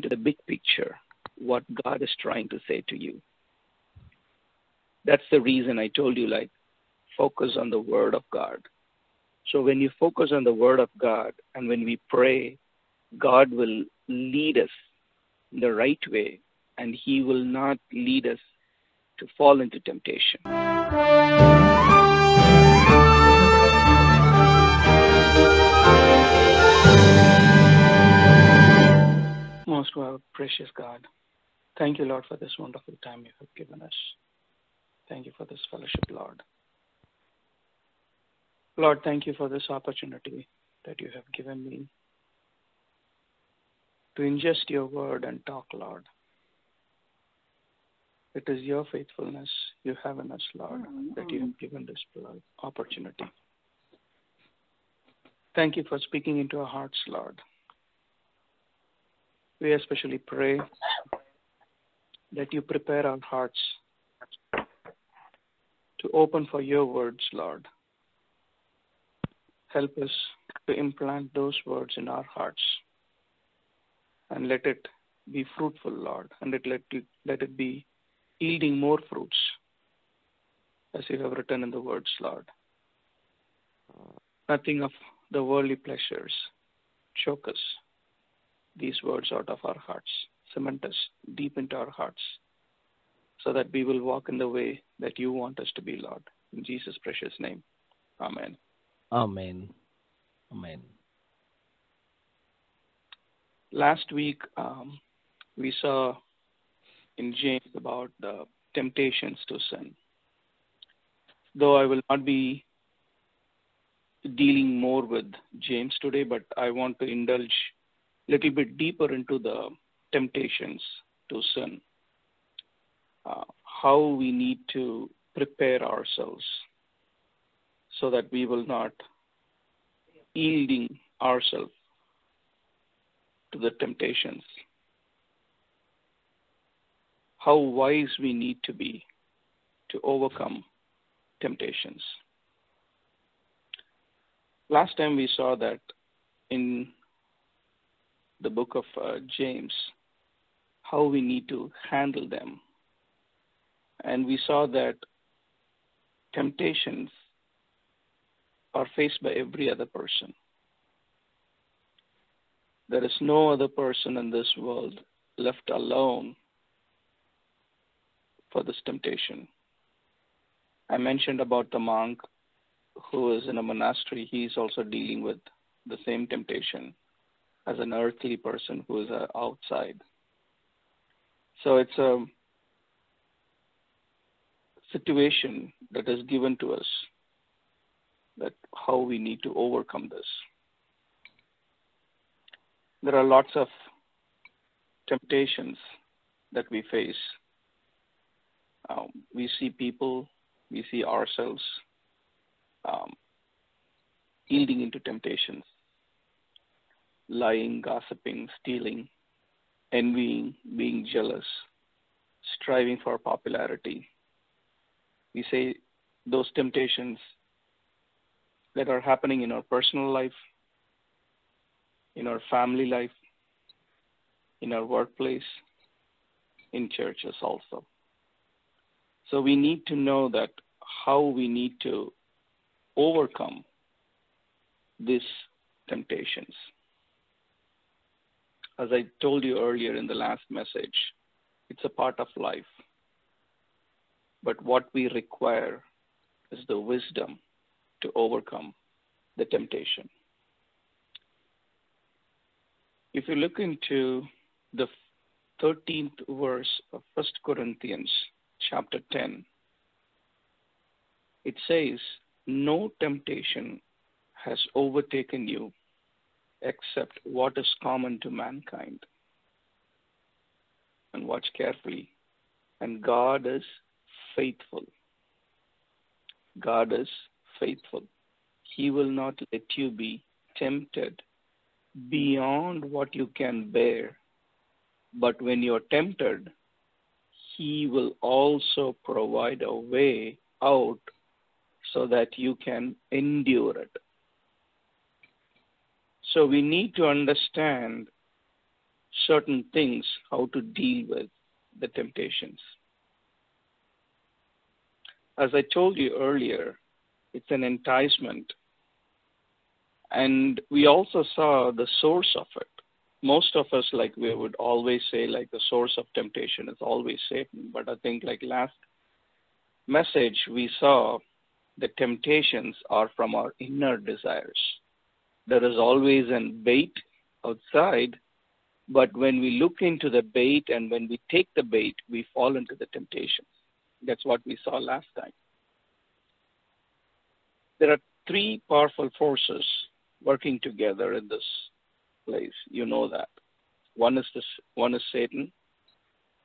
into the big picture, what God is trying to say to you. That's the reason I told you, like, focus on the Word of God. So when you focus on the Word of God and when we pray, God will lead us the right way and He will not lead us to fall into temptation. Most precious God, thank you, Lord, for this wonderful time you have given us. Thank you for this fellowship, Lord. Lord, thank you for this opportunity that you have given me to ingest your word and talk, Lord. It is your faithfulness you have in us, Lord, that you have given this opportunity. Thank you for speaking into our hearts, Lord. We especially pray that you prepare our hearts to open for your words, Lord. Help us to implant those words in our hearts and let it be fruitful, Lord, and it let, it, let it be yielding more fruits as you have written in the words, Lord. Nothing of the worldly pleasures choke us these words out of our hearts, cement us deep into our hearts, so that we will walk in the way that you want us to be, Lord. In Jesus' precious name. Amen. Amen. Amen. Last week, um, we saw in James about the temptations to sin. Though I will not be dealing more with James today, but I want to indulge little bit deeper into the temptations to sin, uh, how we need to prepare ourselves so that we will not yielding ourselves to the temptations. How wise we need to be to overcome temptations. Last time we saw that in the book of uh, James, how we need to handle them. And we saw that temptations are faced by every other person. There is no other person in this world left alone for this temptation. I mentioned about the monk who is in a monastery. he is also dealing with the same temptation as an earthly person who is uh, outside. So it's a situation that is given to us that how we need to overcome this. There are lots of temptations that we face. Um, we see people, we see ourselves um, yielding into temptations lying, gossiping, stealing, envying, being jealous, striving for popularity. We say those temptations that are happening in our personal life, in our family life, in our workplace, in churches also. So we need to know that how we need to overcome these temptations as I told you earlier in the last message, it's a part of life. But what we require is the wisdom to overcome the temptation. If you look into the 13th verse of 1 Corinthians chapter 10, it says, No temptation has overtaken you except what is common to mankind. And watch carefully. And God is faithful. God is faithful. He will not let you be tempted beyond what you can bear. But when you're tempted, He will also provide a way out so that you can endure it. So we need to understand certain things, how to deal with the temptations. As I told you earlier, it's an enticement. And we also saw the source of it. Most of us, like we would always say, like the source of temptation is always Satan. But I think, like last message, we saw the temptations are from our inner desires. There is always an bait outside, but when we look into the bait and when we take the bait, we fall into the temptation. That's what we saw last time. There are three powerful forces working together in this place. You know that. One is this one is Satan,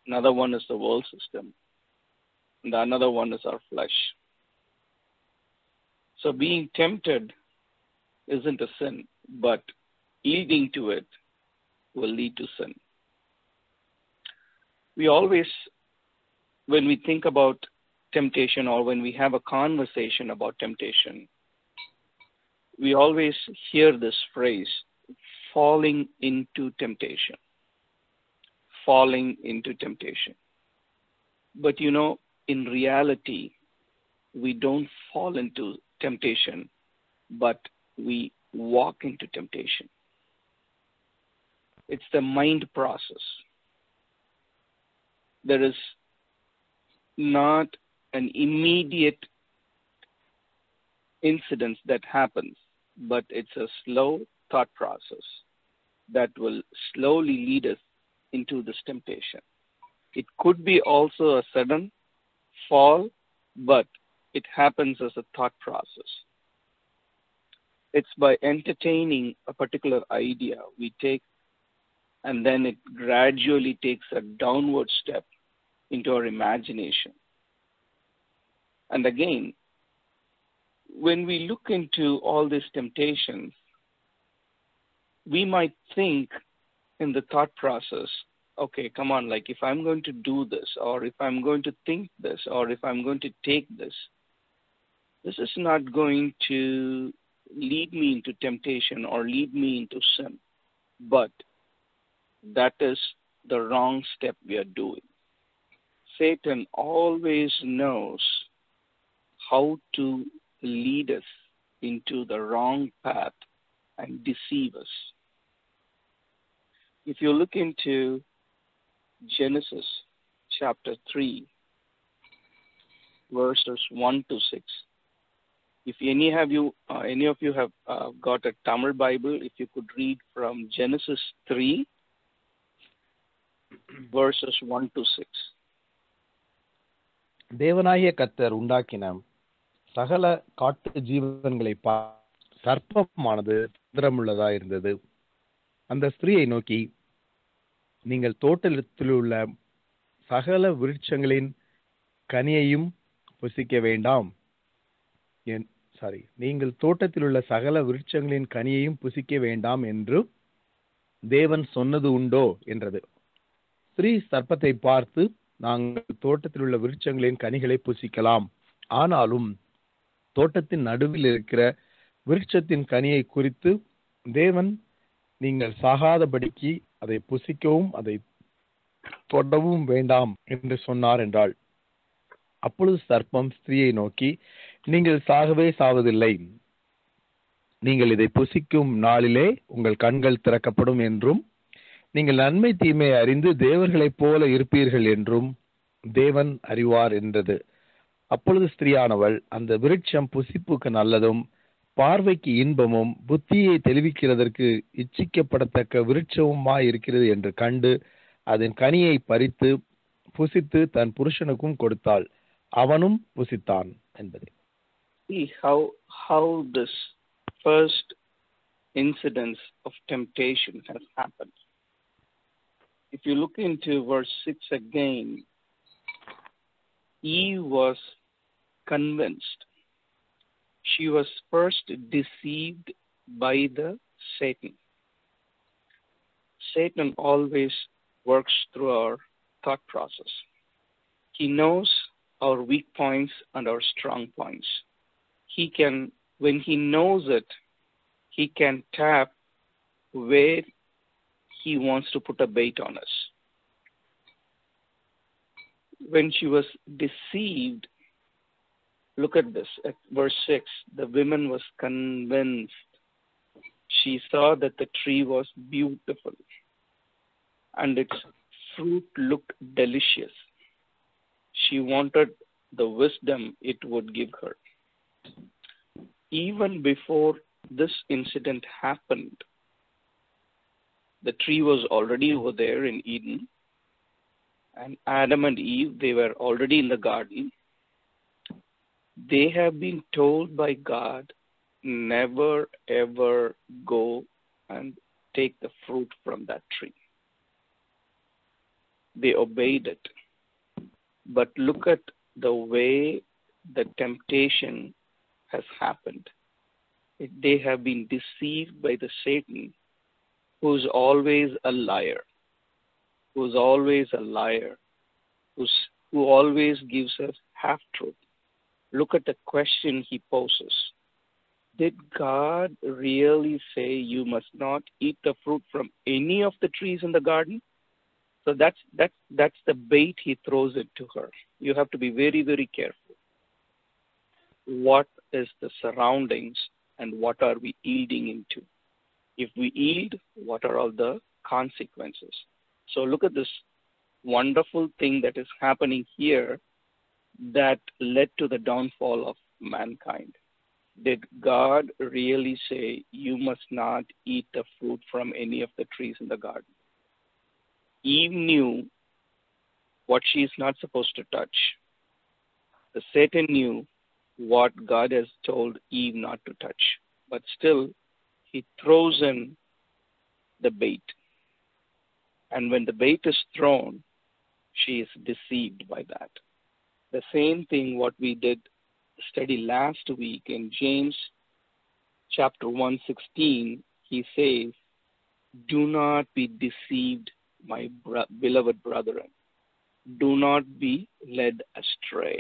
another one is the world system, and another one is our flesh. So being tempted isn't a sin, but yielding to it will lead to sin. We always, when we think about temptation or when we have a conversation about temptation, we always hear this phrase falling into temptation. Falling into temptation. But you know, in reality, we don't fall into temptation, but we walk into temptation. It's the mind process. There is not an immediate incident that happens, but it's a slow thought process that will slowly lead us into this temptation. It could be also a sudden fall, but it happens as a thought process. It's by entertaining a particular idea we take, and then it gradually takes a downward step into our imagination. And again, when we look into all these temptations, we might think in the thought process, okay, come on, like if I'm going to do this, or if I'm going to think this, or if I'm going to take this, this is not going to lead me into temptation or lead me into sin. But that is the wrong step we are doing. Satan always knows how to lead us into the wrong path and deceive us. If you look into Genesis chapter 3, verses 1 to 6, if any have you, uh, any of you have uh, got a Tamil Bible, if you could read from Genesis 3, verses 1 to 6. தேவனாகிய கர்த்தர் உண்டாக்கின சகல காட்டு ஜீவன்களை பா சர்ப்பமானது தந்திரமுள்ளதா இருந்தது அந்த ஸ்திரீயை நோக்கி நீங்கள் தோட்டத்தில் உள்ள சகல விருட்சங்களின் கனியையும் புசிக்க வேண்டாம் என் சாரி நீங்கள் தோட்டத்தில் உள்ள சகல விருட்சங்களின் கனியையும் புசிக்க வேண்டாம் என்று தேவன் சொன்னது உண்டோ என்றது. ஸ்திரீ சர்ப்பத்தை பார்த்து நாங்கள் தோட்டத்தில் உள்ள விருட்சங்களின் கனிகளை புசிக்கலாம். ஆனாலும் தோட்டத்தின் நடுவில் இருக்கிற விருட்சத்தின் கனியை குறித்து தேவன் நீங்கள் சாகாதபடிக்கு அதை புசிக்கவும் அதை தொடவும் வேண்டாம் என்று சொன்னார் என்றாள். அப்பொழுது சர்ப்பம் ஸ்திரீயை நோக்கி நீங்கள் சாகவே சாவதில்லை. நீங்கள் இதை புசிக்கும் நாளிலே உங்கள் கண்கள் திறக்கப்படும் என்றும் நீங்கள் நன்மை தீமை அறிந்து தேவர்களைப் போல இருப்பீர்கள் என்றும் தேவன் அறிவார் என்றது. அப்பொழுது ஸ்திரீயானவள் அந்த விருட்சம் புசிப்புக்கு நல்லதும் பார்வைக்கு இன்பமும் புத்தியை தெளிவிக்கிறதற்கு இச்சிக்கப்படத்தக்க விருட்சமுமாய் இருக்கிறது என்று கண்டு அதன் கனியை பறித்து புசித்து தன் புருஷனுக்கும் கொடுத்தாள். அவனும் புசித்தான் என்பது. See how how this first incidence of temptation has happened. If you look into verse 6 again, Eve was convinced. She was first deceived by the Satan. Satan always works through our thought process. He knows our weak points and our strong points. He can, when he knows it, he can tap where he wants to put a bait on us. When she was deceived, look at this at verse 6 the woman was convinced. She saw that the tree was beautiful and its fruit looked delicious. She wanted the wisdom it would give her. Even before this incident happened, the tree was already over there in Eden, and Adam and Eve, they were already in the garden. They have been told by God, never ever go and take the fruit from that tree. They obeyed it. But look at the way the temptation has happened. They have been deceived by the Satan, who's always a liar, who's always a liar, who's, who always gives us half truth. Look at the question he poses. Did God really say you must not eat the fruit from any of the trees in the garden? So that's that's that's the bait he throws it to her. You have to be very very careful. What is the surroundings and what are we yielding into? If we yield, what are all the consequences? So look at this wonderful thing that is happening here that led to the downfall of mankind. Did God really say you must not eat the fruit from any of the trees in the garden? Eve knew what she is not supposed to touch. The Satan knew what God has told Eve not to touch, but still he throws in the bait. And when the bait is thrown, she is deceived by that. The same thing what we did study last week in James chapter 116, he says, Do not be deceived my bro- beloved brethren, do not be led astray.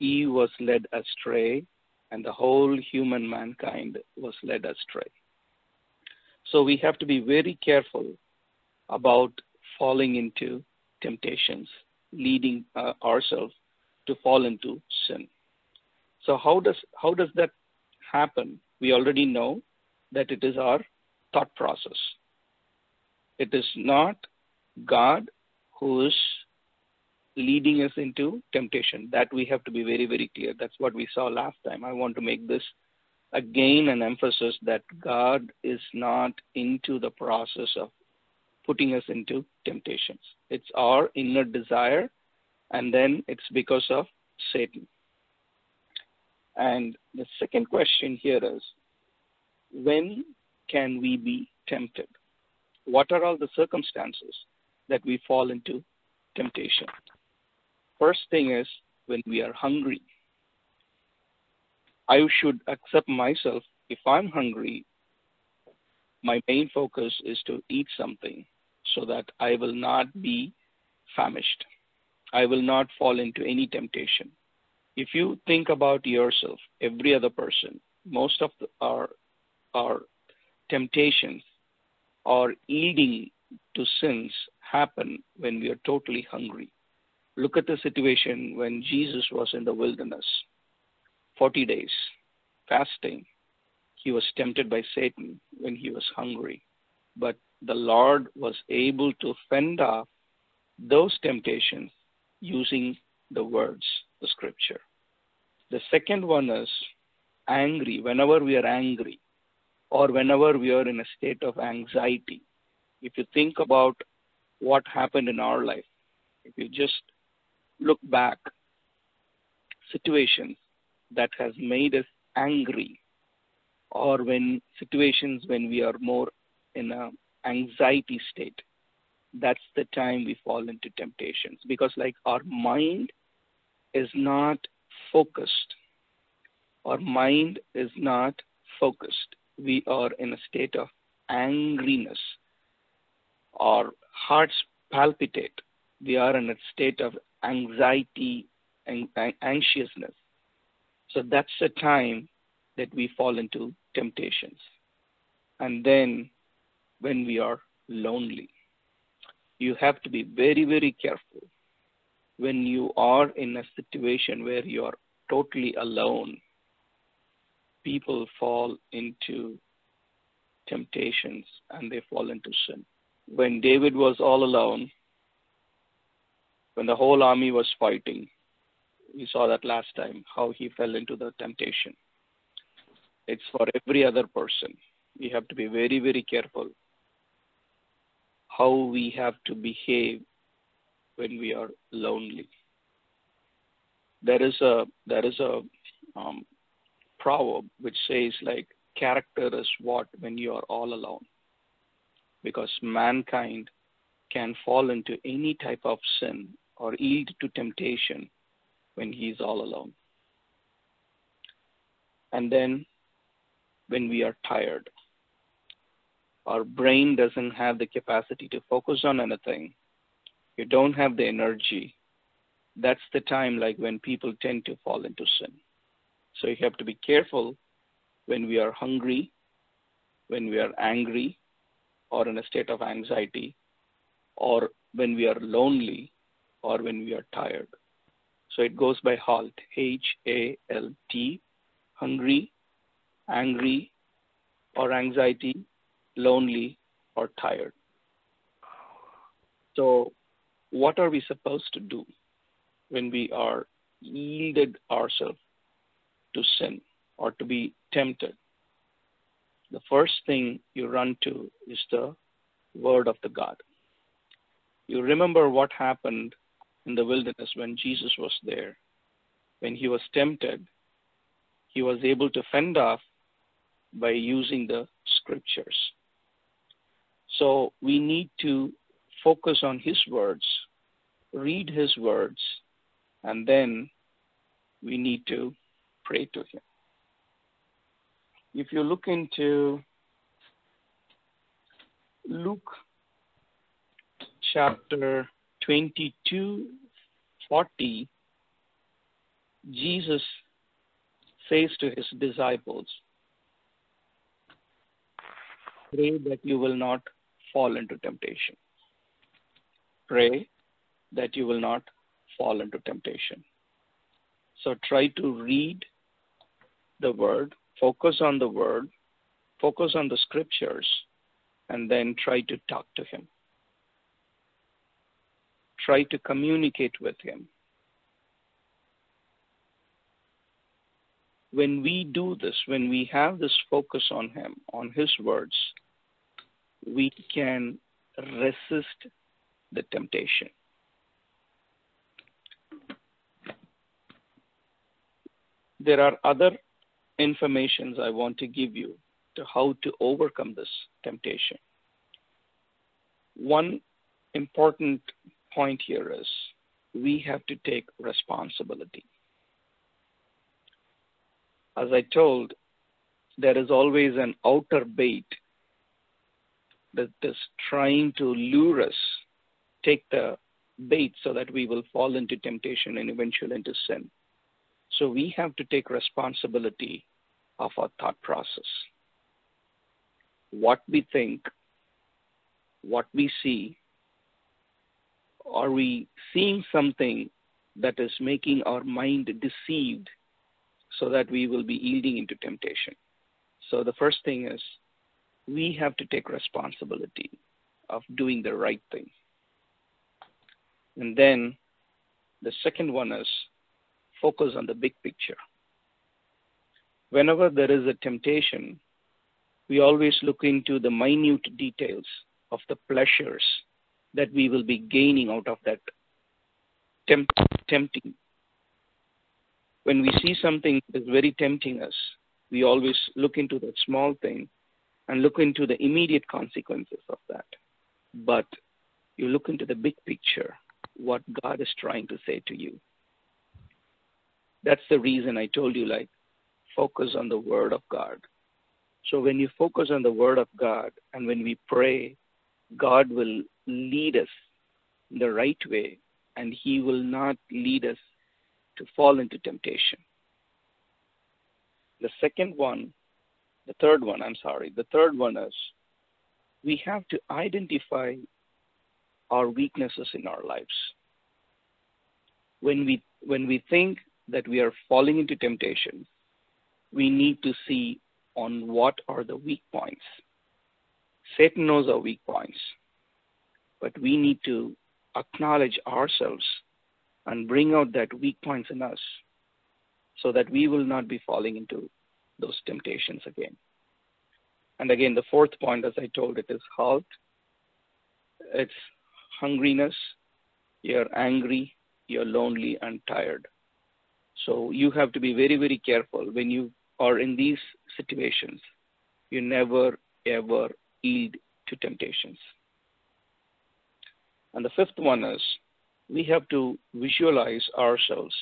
Eve was led astray, and the whole human mankind was led astray. So we have to be very careful about falling into temptations, leading uh, ourselves to fall into sin. So how does how does that happen? We already know that it is our thought process. It is not God who is leading us into temptation. That we have to be very, very clear. That's what we saw last time. I want to make this again an emphasis that God is not into the process of putting us into temptations. It's our inner desire, and then it's because of Satan. And the second question here is when can we be tempted? what are all the circumstances that we fall into temptation? First thing is when we are hungry. I should accept myself if I'm hungry, my main focus is to eat something so that I will not be famished. I will not fall into any temptation. If you think about yourself, every other person, most of the, our our temptations or leading to sins happen when we are totally hungry. Look at the situation when Jesus was in the wilderness 40 days fasting. He was tempted by Satan when he was hungry. But the Lord was able to fend off those temptations using the words, the scripture. The second one is angry. Whenever we are angry, or whenever we are in a state of anxiety. If you think about what happened in our life, if you just look back, situations that has made us angry, or when situations when we are more in a anxiety state, that's the time we fall into temptations because like our mind is not focused. Our mind is not focused we are in a state of angriness. Our hearts palpitate. We are in a state of anxiety and anxiousness. So that's the time that we fall into temptations. And then when we are lonely. You have to be very, very careful when you are in a situation where you are totally alone. People fall into temptations and they fall into sin. When David was all alone, when the whole army was fighting, we saw that last time, how he fell into the temptation. It's for every other person. We have to be very, very careful how we have to behave when we are lonely. There is a there is a um, proverb which says like character is what when you are all alone, because mankind can fall into any type of sin or yield to temptation when he is all alone. And then when we are tired, our brain doesn't have the capacity to focus on anything. You don't have the energy. That's the time like when people tend to fall into sin. So you have to be careful when we are hungry, when we are angry, or in a state of anxiety, or when we are lonely, or when we are tired. So it goes by HALT, H A L T, hungry, angry, or anxiety, lonely, or tired. So, what are we supposed to do when we are yielded ourselves to sin or to be tempted? The first thing you run to is the Word of the God. You remember what happened in the wilderness when Jesus was there. When he was tempted, he was able to fend off by using the scriptures. So we need to focus on his words, read his words, and then we need to pray to him. If you look into Luke chapter 22 40, Jesus says to his disciples, Pray that you will not fall into temptation. Pray that you will not fall into temptation. So try to read the word, focus on the word, focus on the scriptures, and then try to talk to him try to communicate with Him. When we do this, when we have this focus on Him, on His words, we can resist the temptation. There are other informations I want to give you to how to overcome this temptation. One important point here is we have to take responsibility. As I told, there is always an outer bait that is trying to lure us, take the bait so that we will fall into temptation and eventually into sin. So we have to take responsibility of our thought process. What we think, what we see, are we seeing something that is making our mind deceived so that we will be yielding into temptation? So the first thing is we have to take responsibility of doing the right thing. And then the second one is focus on the big picture. Whenever there is a temptation, we always look into the minute details of the pleasures that we will be gaining out of that tempt, tempting. When we see something that is very tempting us, we always look into that small thing and look into the immediate consequences of that. But you look into the big picture, what God is trying to say to you. That's the reason I told you, like, focus on the Word of God. So when you focus on the Word of God and when we pray, God will lead us the right way and He will not lead us to fall into temptation. The second one, the third one, I'm sorry, the third one is we have to identify our weaknesses in our lives. When we when we think that we are falling into temptation, we need to see on what are the weak points. Satan knows our weak points, but we need to acknowledge ourselves and bring out that weak points in us so that we will not be falling into those temptations again. And again, the fourth point, as I told, it is halt. It's hungriness. You're angry, you're lonely, and tired. So you have to be very, very careful when you are in these situations. You never, ever yield to temptations. And the fifth one is we have to visualize ourselves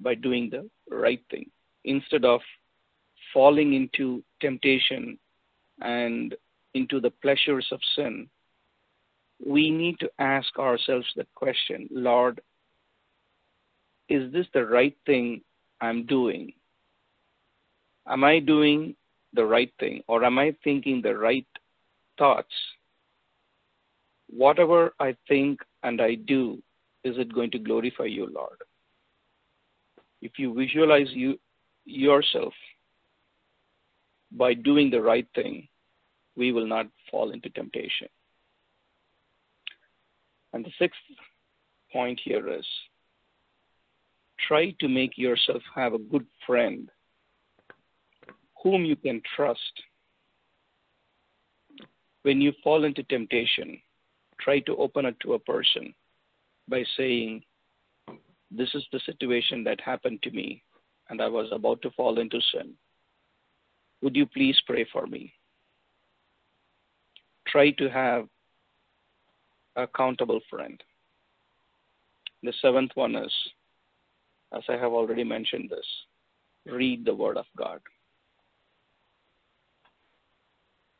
by doing the right thing instead of falling into temptation and into the pleasures of sin. We need to ask ourselves the question Lord, is this the right thing I'm doing? Am I doing the right thing or am I thinking the right thoughts? Whatever I think and I do, is it going to glorify you, Lord? If you visualize you yourself by doing the right thing, we will not fall into temptation. And the sixth point here is try to make yourself have a good friend whom you can trust. When you fall into temptation, try to open it to a person by saying, This is the situation that happened to me, and I was about to fall into sin. Would you please pray for me? Try to have a accountable friend. The seventh one is, as I have already mentioned this, read the Word of God.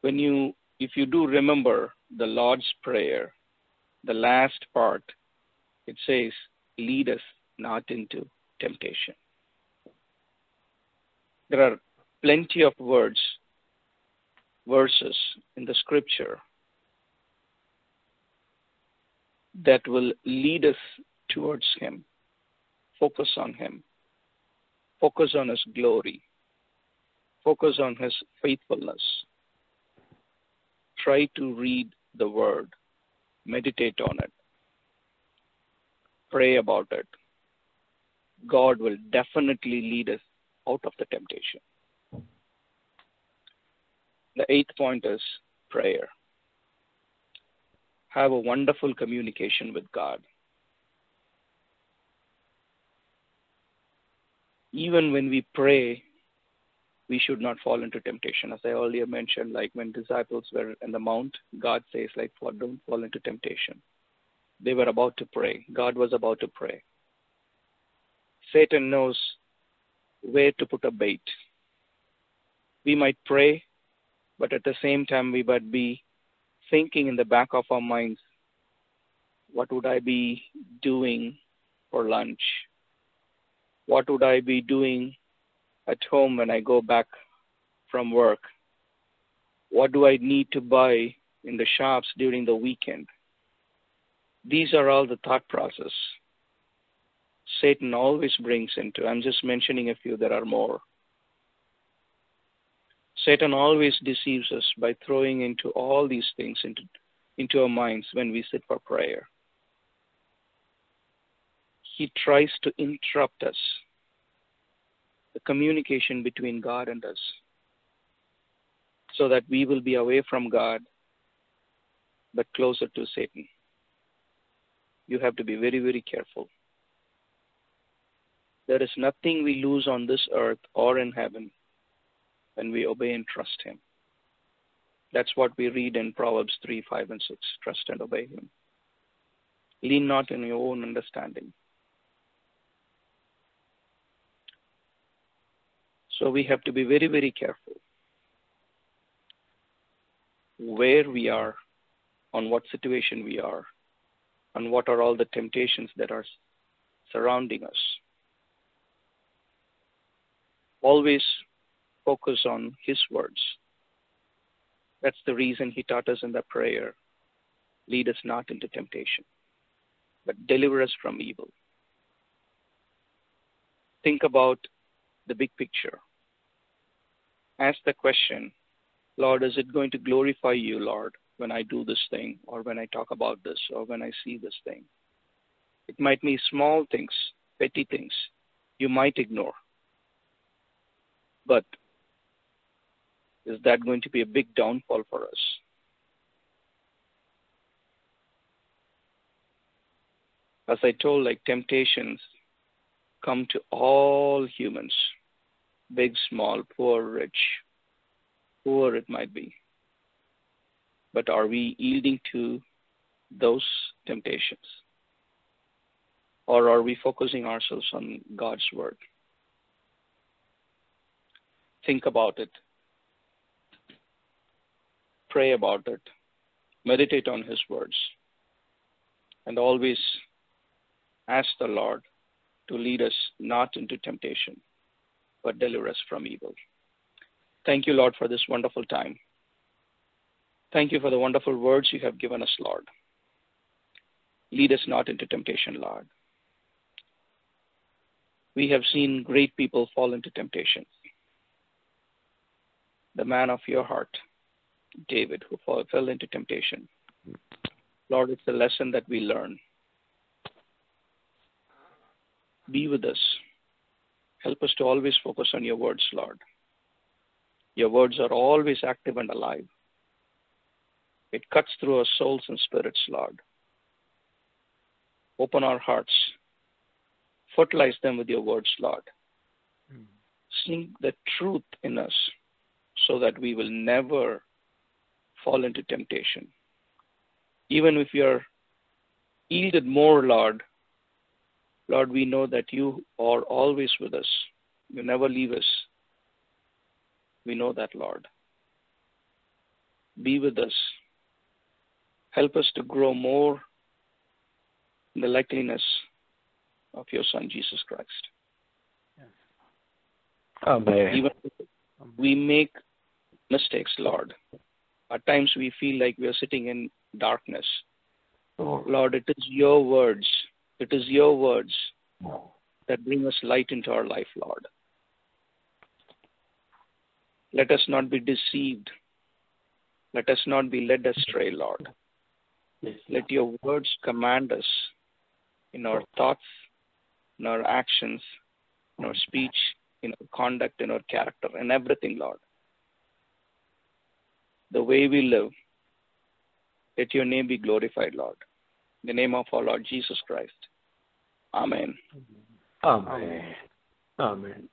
When you, if you do remember the Lord's Prayer, the last part, it says, lead us not into temptation. There are plenty of words, verses in the scripture that will lead us towards Him. Focus on Him. Focus on His glory. Focus on His faithfulness. Try to read the Word. Meditate on it. Pray about it. God will definitely lead us out of the temptation. The eighth point is prayer. Have a wonderful communication with God. Even when we pray, we should not fall into temptation. As I earlier mentioned, like when disciples were in the mount, God says, like, don't fall into temptation. They were about to pray. God was about to pray. Satan knows where to put a bait. We might pray, but at the same time, we might be thinking in the back of our minds, what would I be doing for lunch? What would I be doing at home when I go back from work? What do I need to buy in the shops during the weekend? These are all the thought process Satan always brings into. I'm just mentioning a few, there are more. Satan always deceives us by throwing into all these things into, into our minds when we sit for prayer. He tries to interrupt us, the communication between God and us, so that we will be away from God but closer to Satan. You have to be very, very careful. There is nothing we lose on this earth or in heaven when we obey and trust Him. That's what we read in Proverbs 3, 5, and 6. Trust and obey Him. Lean not in your own understanding. So we have to be very, very careful where we are, on what situation we are, and what are all the temptations that are surrounding us. Always focus on His words. That's the reason he taught us in the prayer lead us not into temptation, but deliver us from evil. Think about the big picture. Ask the question, Lord, is it going to glorify you, Lord, when I do this thing, or when I talk about this, or when I see this thing? It might be small things, petty things you might ignore. But is that going to be a big downfall for us? As I told, like temptations come to all humans, big, small, poor, rich, poor it might be. But are we yielding to those temptations? Or are we focusing ourselves on God's word? Think about it. Pray about it. Meditate on His words. And always ask the Lord to lead us not into temptation, but deliver us from evil. Thank you, Lord, for this wonderful time. Thank you for the wonderful words you have given us, Lord. Lead us not into temptation, Lord. We have seen great people fall into temptation. The man of your heart, David, who fell into temptation. Lord, it's a lesson that we learn. Be with us. Help us to always focus on your words, Lord. Your words are always active and alive. It cuts through our souls and spirits, Lord. Open our hearts. Fertilize them with your words, Lord. Mm. Sink the truth in us so that we will never fall into temptation. Even if we are yielded more, Lord, Lord, we know that you are always with us. You never leave us. We know that, Lord. Be with us. Help us to grow more in the likeness of your Son, Jesus Christ. Amen. Even we make mistakes, Lord. At times we feel like we are sitting in darkness. Oh. Lord, it is your words. It is your words that bring us light into our life, Lord. Let us not be deceived. Let us not be led astray, Lord. Let your words command us in our thoughts, in our actions, in our speech, in our conduct, in our character, in everything, Lord the way we live. Let your name be glorified, Lord. In the name of our Lord Jesus Christ. Amen. Amen. Amen.